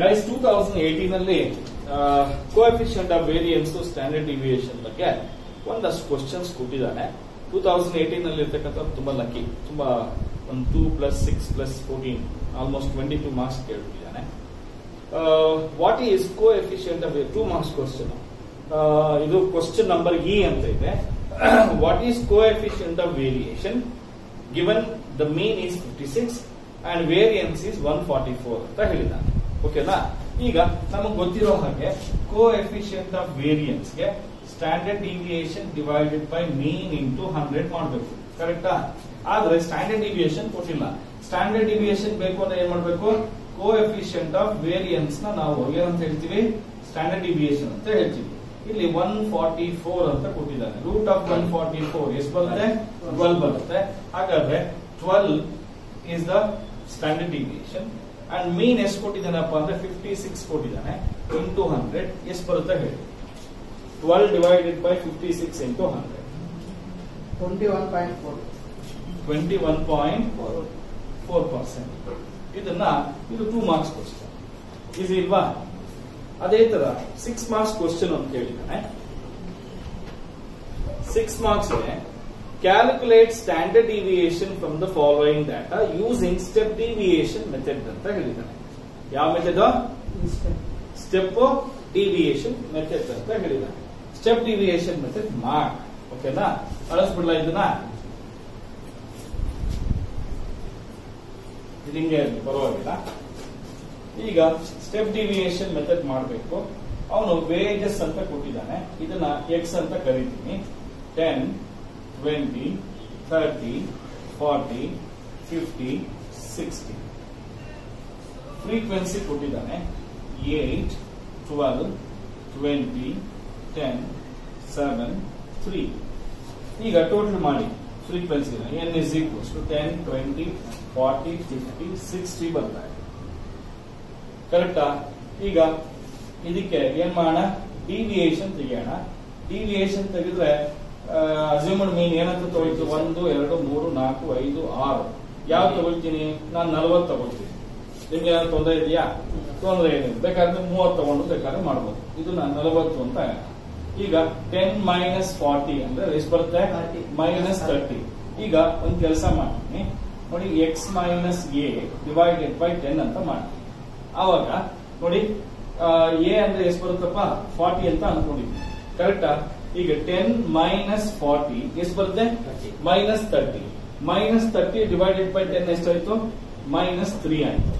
Guys two thousand eighteen ಅಲ್ಲಿ coefficient of variance standard deviation ಬಗ್ಗೆ ಒಂದಷ್ಟು ಕ್ವಶನ್ಸ್ ಕೊಟ್ಟಿದ್ದಾನೆ ಟೂ ತೌಸಂಡ್ ಏಟೀನ್ ಅಲ್ಲಿ ಇರ್ತಕ್ಕಂಥ ತುಂಬಾ ಲಕ್ಕಿ ತುಂಬಾ ಒಂದು two plus six plus fourteen almost twenty two marks ಕೇಳ್ಬಿಟ್ಟಿದ್ದಾನೆ what is coefficient of two marks question ಇದು ಕ್ವಶನ್ ನಂಬರ್ ಇ ಅಂತ ಇದೆ. What is coefficient of variation given the mean is fifty six and variance is one forty four ಅಂತ ಹೇಳಿದ್ದಾನೆ. ಓಕೆನಾ? ಈಗ ನಮಗೆ ಗೊತ್ತಿರೋ ಹಾಗೆ coefficient of ವೇರಿಯನ್ಸ್ಗೆ standard deviation divided by mean into hundred ಮಾಡಬೇಕು. ಕರೆಕ್ಟಾ ಆದ್ರೆ ಸ್ಟ್ಯಾಂಡರ್ಡ್ ಡಿವಿಯೇಷನ್ ಕೊಟ್ಟಿಲ್ಲ. ಸ್ಟ್ಯಾಂಡರ್ಡ್ ಡಿವಿಯೇಷನ್ ಬೇಕು ಅಂದ್ರೆ ಏನ್ ಮಾಡಬೇಕು? ಕೋ ಎಫಿಷಿಯಂಟ್ ಆಫ್ ವೇರಿಯನ್ಸ್ನ ನಾವು ಏನಂತ ಹೇಳ್ತೀವಿ. ಸ್ಟ್ಯಾಂಡರ್ಡ್ ಡಿವಿಯೇಷನ್ ಅಂತ ಹೇಳ್ತೀವಿ. ಇಲ್ಲಿ ಒನ್ ಫಾರ್ಟಿ ಫೋರ್ ಅಂತ ಕೊಟ್ಟಿದ್ದಾರೆ. Root of one forty four ಎಷ್ಟು ಬರುತ್ತೆ? ಟ್ವೆಲ್ ಬರುತ್ತೆ. ಹಾಗಾದ್ರೆ twelve is the standard deviation and mean ಎಷ್ಟು ಕೊಟ್ಟಿದ್ದಾನಪ್ಪ ಅಂದ್ರೆ ಫಿಫ್ಟಿ ಸಿಕ್ಸ್ ಕೊಟ್ಟಿದ್ದಾನೆ. ಇಂಟು ಹಂಡ್ರೆಡ್ ಎಷ್ಟು ಬರುತ್ತೆ ಹೇಳಿ. Twelve divided by fifty six into hundred twenty one point four twenty one point four percent ಇದನ್ನ ಇದು ಟೂ ಮಾರ್ಕ್ಸ್ ಕ್ವಶನ್ ಈಸಿ ಇಲ್ವಾ? ಅದೇ ತರ ಸಿಕ್ಸ್ ಮಾರ್ಕ್ಸ್ ಕ್ವಶನ್ ಅಂತ ಕೇಳಿದ್ದಾನೆ six marks calculate standard deviation from the following data using step deviation method ಅಂತ ಹೇಳಿದ್ದಾನೆ ಯಾವ method step deviation method ಅಂತ ಹೇಳಿದ್ದಾನೆ ಸ್ಟೆಪ್ ಡಿವಿಯೇಷನ್ ಮೆಥಡ್ ಮಾರ್ಕ್ ಓಕೆನಾ ಕಳಿಸ್ಬಿಡ್ಲ ಇದನ್ನ? ನಿಮ್ಗೆ ಪರವಾಗಿಲ್ಲ ಈಗ ಸ್ಟೆಪ್ ಡಿವಿಯೇಷನ್ ಮೆಥಡ್ ಮಾಡಬೇಕು. ಅವನು ವೇಜಸ್ ಅಂತ ಕೊಟ್ಟಿದ್ದಾನೆ. ಇದನ್ನ ಎಕ್ಸ್ ಅಂತ ಕರಿತೀನಿ. Ten twenty thirty forty fifty sixty frequency ಕೊಟ್ಟಿದ್ದಾನೆ. Eight twelve twenty ten seven three ಈಗ ಟೋಟಲ್ ಮಾಡಿ. Frequency N is equals to ten twenty forty fifty sixty ಬರ್ತಾ ಇದೆ. ಕರೆಕ್ಟಾ ಈಗ ಇದಕ್ಕೆ ಏನ್ ಮಾಡೋಣ? ಡಿವಿಯೇಷನ್ ತೆಗಿಯೋಣ. ಡಿವಿಯೇಷನ್ ತೆಗೆದ್ರೆ ಅಸ್ಯೂಮಡ್ ಮೀನ್ ಏನಂತ ತಗೊಳ್ತೀವಿ? ಒಂದು ಎರಡು ಮೂರು ನಾಲ್ಕು ಐದು ಆರು. ಯಾವ್ದು ತಗೊಳ್ತೀನಿ? ನಾನು ನಲ್ವತ್ತು ತಗೊಳ್ತೀನಿ. ನಿಮ್ಗೆ ಏನಾದ್ರು ತೊಂದರೆ ಇದೆಯಾ? ತೊಂದರೆ ಏನಿಲ್ಲ. ಬೇಕಾದ್ರೆ ಮೂವತ್ತು ತಗೊಂಡು ಬೇಕಾದ್ರೆ ಮಾಡ್ಬೋದು. ಇದು ನಾನು ನಲವತ್ತು ಅಂತ ಈಗ ಟೆನ್ ಮೈನಸ್ ಫಾರ್ಟಿ ಅಂದ್ರೆ ಎಷ್ಟು ಬರುತ್ತೆ? 30. ಮೈನಸ್ ತರ್ಟಿ ಈಗ ಒಂದು ಕೆಲಸ ಮಾಡ್ತೀನಿ. ನೋಡಿ X minus A divided by ten ಅಂತ ಮಾಡ್ತೀನಿ. ಆವಾಗ ನೋಡಿ ಎ ಅಂದ್ರೆ ಎಷ್ಟು ಬರುತ್ತಪ್ಪ? ಫಾರ್ಟಿ ಅಂತ ಅನ್ಕೊಂಡಿದ್ದೀನಿ. ಕರೆಕ್ಟಾ ಈಗ ಟೆನ್ ಮೈನಸ್ ಫಾರ್ಟಿ ಎಷ್ಟು ಬರುತ್ತೆ? Minus thirty minus thirty divided by ten ಎಷ್ಟಾಯ್ತು ಮೈನಸ್ ತ್ರೀ ಆಯ್ತು.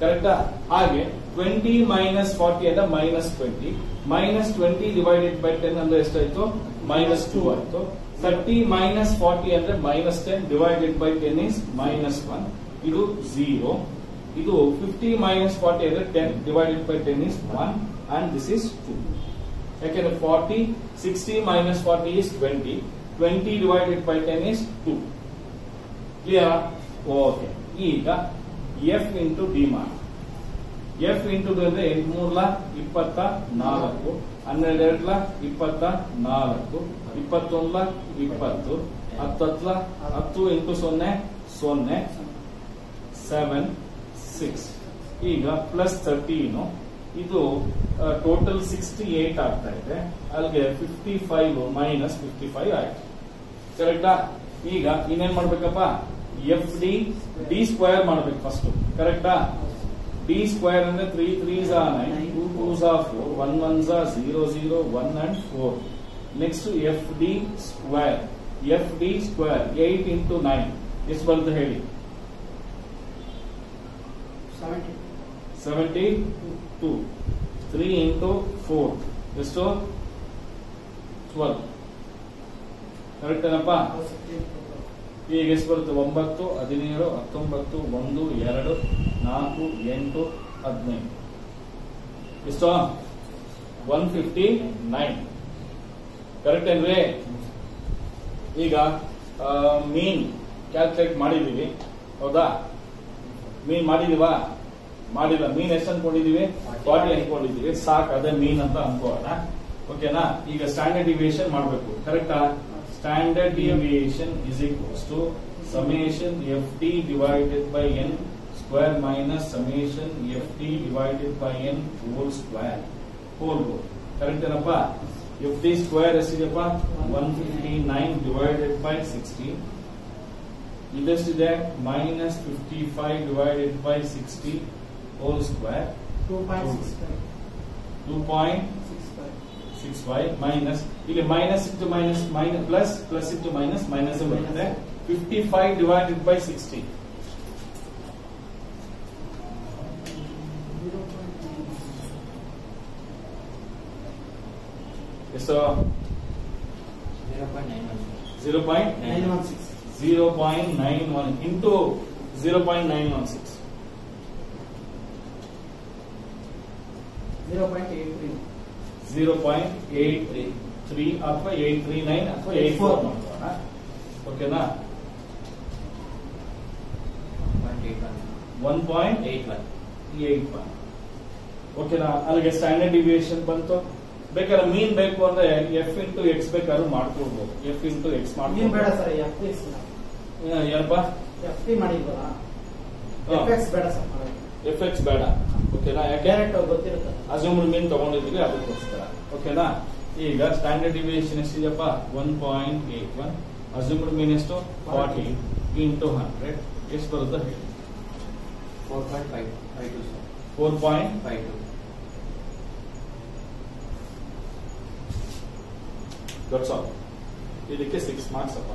ಕರೆಕ್ಟಾ ಹಾಗೆ ಟ್ವೆಂಟಿ ಮೈನಸ್ ಫಾರ್ಟಿ ಅಂದ್ರೆ minus twenty minus twenty divided by ten ಅಂದ್ರೆ ಎಷ್ಟಾಯ್ತು ಮೈನಸ್ ಟೂ ಆಯ್ತು. ತರ್ಟಿ ಮೈನಸ್ ಫಾರ್ಟಿ ಅಂದ್ರೆ minus ten divided by ten is minus one ಇದು ಝೀರೋ ಇದು ಫಿಫ್ಟಿ ಮೈನಸ್ ಫಾರ್ಟಿ ಅಂದ್ರೆ ten divided by ten is one and this is two ಯಾಕೆಂದ್ರೆ forty sixty minus forty is twenty twenty divided by ten is two clear okay ಈಗ F into D ಮಾಡಿ F into D ಅಂದ್ರೆ ಎಂಟು ಮೂರ್ಲ ಇಪ್ಪತ್ತ ನಾಲ್ಕು ಹನ್ನೆರಡೆರಡು ಎರಡ್ಲ ಇಪ್ಪತ್ತ ನಾಲ್ಕು, ಇಪ್ಪತ್ತೊಂದ್ಲ ಇಪ್ಪತ್ತು ಹತ್ತತ್ಲ ಹತ್ತು ಇಂಟು ಸೊನ್ನೆ ಸೊನ್ನೆ ಸೆವೆನ್ ಸಿಕ್ಸ್ ಈಗ ಪ್ಲಸ್ ತರ್ಟೀನು ಇದು ಟೋಟಲ್ ಸಿಕ್ಸ್ಟಿ ಏಟ್ ಆಗ್ತಾ ಇದೆ. ಅಲ್ಲಿಗೆ fifty five minus fifty five ಆಯ್ತು. ಕರೆಕ್ಟಾ ಈಗ ಇನ್ನೇನ್ ಮಾಡ್ಬೇಕಪ್ಪ? ಎಫ್ ಡಿ ಡಿ ಸ್ಕ್ವೇರ್ ಮಾಡ್ಬೇಕು ಫಸ್ಟ್ ಕರೆಕ್ಟಾ ಡಿ ಸ್ಕ್ವೇರ್ ಅಂದ್ರೆ ತ್ರೀ ತ್ರೀ ಝಾ ನೈನ್ ಟೂ ಟೂ ಝಾ four one one Jha zero zero one and four next F D square F D square eight into nine ಎಷ್ಟು ಬಂತು ಹೇಳಿ? Seventy seventy two three into four ಎಷ್ಟು? Twelve correct ಏನಪ್ಪ? ಈಗ ಎಷ್ಟು ಬರುತ್ತೆ? ಒಂಬತ್ತು, ಹದಿನೇಳು, ಹತ್ತೊಂಬತ್ತು, ಒಂದು, ಎರಡು, ನಾಲ್ಕು, ಎಂಟು, ಹದಿನೈದು. ಎಷ್ಟು? ಒನ್ ಫಿಫ್ಟಿ ನೈನ್ ಕರೆಕ್ಟ್ ಏನ್ರಿ? ಈಗ ಮೀನ್ ಕ್ಯಾಲ್ಕುಲೇಟ್ ಮಾಡಿದೀವಿ ಹೌದಾ? ಮೀನ್ ಮಾಡಿದೀವಾ ಮಾಡಿಲ್ಲ ಮೀನ್ ಎಷ್ಟು ಅನ್ಕೊಂಡಿದೀವಿ? ಫಾರ್ಟಿ ಅನ್ಕೊಂಡಿದೀವಿ. ಸಾಕು, ಅದೇ ಮೀನ್ ಅಂತ ಅನ್ಕೋಣ ಓಕೆನಾ ಈಗ ಸ್ಟ್ಯಾಂಡರ್ಡ್ ಡಿವಿಯೇಷನ್ ಮಾಡಬೇಕು. ಕರೆಕ್ಟಾ standard deviation is equals to summation F T divided by N square minus summation F T divided by N whole square whole correct ಏನಪ್ಪ? F T square ಎಷ್ಟಿದೆಪ್ಪ one fifty nine divided by sixty ಇದೆಷ್ಟಿದೆ? Minus fifty five divided by sixty five six five minus ಇಲ್ಲಿ minus into minus minus plus plus into minus minus ಬರುತ್ತೆ fifty five divided by sixty ಎಷ್ಟು. Zero point nine one six zero point nine one into zero point nine one six zero point eight three zero point eight three three ಅಥವಾ eight three nine ಅಥವಾ eight four ಮಾಡ್ಕೋಣ ಓಕೆನಾ. One point Eight one. Eight one ಓಕೆನಾ ಅಲ್ಲಿಗೆ standard deviation ಬಂತು. ಬೇಕಾದ್ರೆ ಮೀನ್ ಬೇಕು ಅಂದ್ರೆ ಎಫ್ ಇಂಟು ಎಕ್ಸ್ ಬೇಕಾದ್ರೂ ಮಾಡ್ಕೊಡ್ಬೋದು ಎಫ್ ಇಂಟು ಎಕ್ಸ್ ನೀನ್ ಬೇಡ ಮಾಡ್ಬೋದು ಸರ್ ಎಫ್ ಎಕ್ಸ್ ಏನಪ್ಪ ಎಫ್ ಟಿ ಮಾಡಿಲ್ವಲ್ಲ? ಹಾ. ಎಫ್ ಎಕ್ಸ್ ಬೇಡ ಸರ್ ಎಫ್ ಎಕ್ಸ್ ಬೇಡ. ಓಕೆನಾ? ಯಾಕೆ ಡೈರೆಕ್ಟ್ ಗೊತ್ತಿರುತ್ತೆ? ಅಸ್ಯೂಮ್ಡ್ ಮೀನ್ ತಗೊಂಡಿದ್ವಿ ಅದಕ್ಕೋಸ್ಕರ. ಓಕೆನಾ? ಈಗ standard deviation ಎಷ್ಟಿದೆಯಪ್ಪ? One point eight one assumed mean ಎಷ್ಟು? ಫಾರ್ಟಿ ಇಂಟು ಹಂಡ್ರೆಡ್ ಎಷ್ಟು ಬರುತ್ತೆ ಹೇಳಿ. Four point five. Five two sir. Four point Five two. That's all ಇದಕ್ಕೆ ಸಿಕ್ಸ್ ಮಾರ್ಕ್ಸ್ ಅಪ್ಪ.